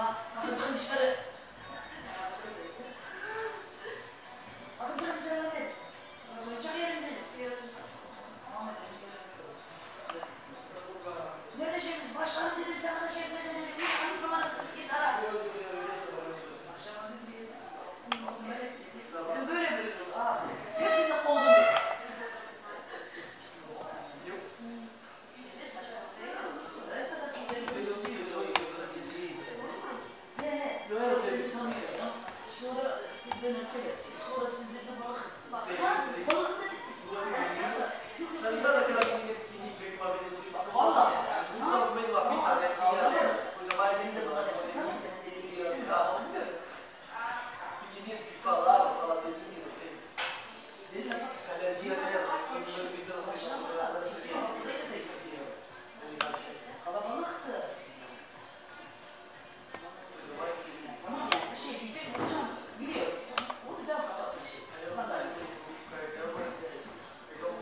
は、まあ、本る。Şey sonra ben öteye, sonra siz dedi bak, bak.